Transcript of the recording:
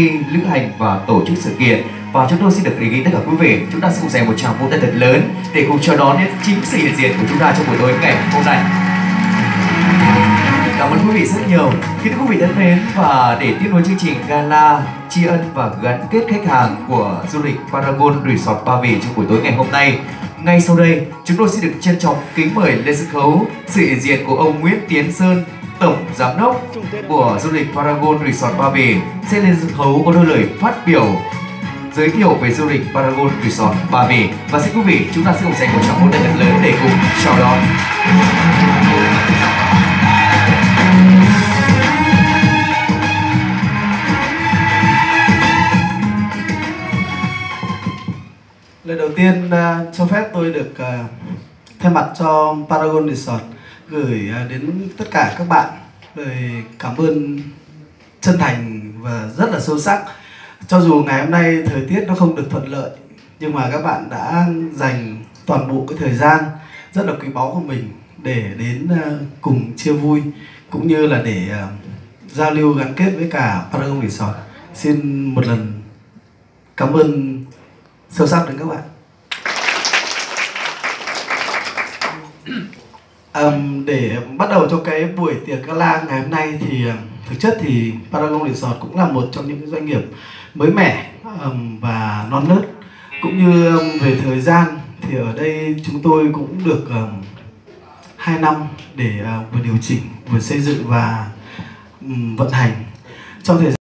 ty lữ hành và tổ chức sự kiện. Và chúng tôi xin được đề nghị tất cả quý vị, chúng ta sẽ cùng dành một tràng vỗ tay thật lớn để cùng chào đón đến chính sự hiện diện của chúng ta trong buổi tối ngày hôm nay. Cảm ơn quý vị rất nhiều. Kính thưa quý vị thân mến, và để tiếp nối chương trình gala tri ân và gắn kết khách hàng của du lịch Paragon Resort Ba Vì trong buổi tối ngày hôm nay, ngay sau đây, chúng tôi xin được trân trọng kính mời lên sân khấu sự hiện diện của ông Nguyễn Tiến Sơn tổng giám đốc của du lịch Paragon Resort Ba Vì sẽ lên sân khấu có đôi lời phát biểu giới thiệu về du lịch Paragon Resort Ba Vì và xin quý vị chúng ta sẽ cùng dành một tràng pháo tay thật lớn để cùng chào đón. Lời đầu tiên uh, cho phép tôi được uh, thay mặt cho Paragon Resort gửi à, đến tất cả các bạn lời cảm ơn chân thành và rất là sâu sắc. Cho dù ngày hôm nay thời tiết nó không được thuận lợi, nhưng mà các bạn đã dành toàn bộ cái thời gian rất là quý báu của mình để đến à, cùng chia vui, cũng như là để à, giao lưu gắn kết với cả Paragon Resort. Xin một lần cảm ơn sâu sắc đến các bạn um, để bắt đầu cho cái buổi tiệc gala ngày hôm nay thì thực chất thì Paragon Resort cũng là một trong những doanh nghiệp mới mẻ um, và non nớt. Cũng như um, về thời gian thì ở đây chúng tôi cũng được um, 2 năm để uh, vừa điều chỉnh vừa xây dựng và um, vận hành. Trong thời gian